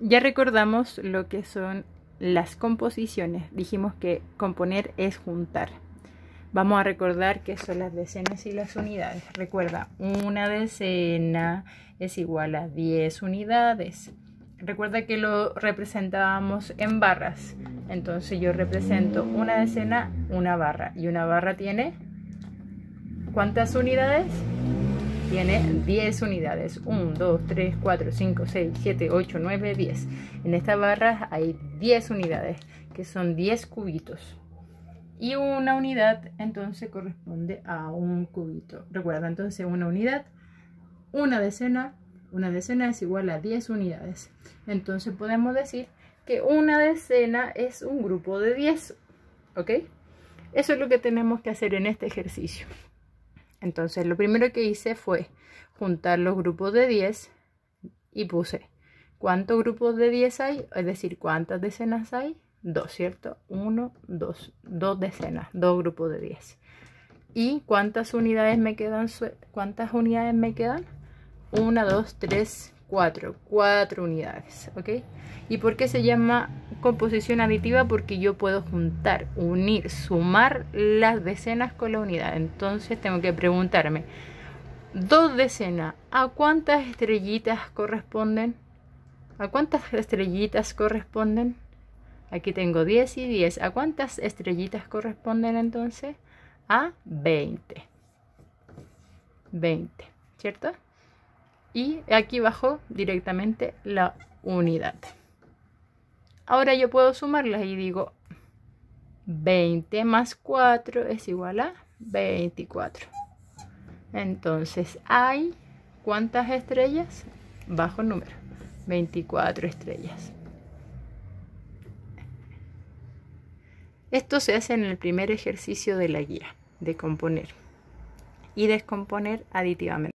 Ya recordamos lo que son las composiciones. Dijimos que componer es juntar. Vamos a recordar que son las decenas y las unidades. Recuerda, una decena es igual a 10 unidades. Recuerda que lo representábamos en barras. Entonces yo represento una decena, una barra. Y una barra tiene... ¿Cuántas unidades? Tiene 10 unidades. 1, 2, 3, 4, 5, 6, 7, 8, 9, 10. En esta barra hay 10 unidades, que son 10 cubitos. Y una unidad entonces corresponde a un cubito. Recuerda entonces una unidad, una decena, una decena es igual a 10 unidades. Entonces podemos decir que una decena es un grupo de 10. ¿Ok? Eso es lo que tenemos que hacer en este ejercicio. Entonces lo primero que hice fue juntar los grupos de 10 y puse ¿cuántos grupos de 10 hay? Es decir, ¿cuántas decenas hay? 2, ¿cierto? 1, 2, 2 decenas, 2 grupos de 10. ¿Y cuántas unidades me quedan? ¿Cuántas unidades me quedan? 1, 2, 3, 4. 4 unidades, ¿ok? ¿Y por qué se llama composición aditiva? Porque yo puedo juntar, unir, sumar las decenas con la unidad. Entonces tengo que preguntarme, dos decenas, ¿a cuántas estrellitas corresponden? ¿A cuántas estrellitas corresponden? Aquí tengo 10 y 10. ¿A cuántas estrellitas corresponden entonces? A 20. 20, ¿cierto? Y aquí bajo directamente la unidad. Ahora yo puedo sumarlas y digo 20 más 4 es igual a 24. Entonces hay ¿cuántas estrellas? Bajo el número. 24 estrellas. Esto se hace en el primer ejercicio de la guía, de componer y descomponer aditivamente.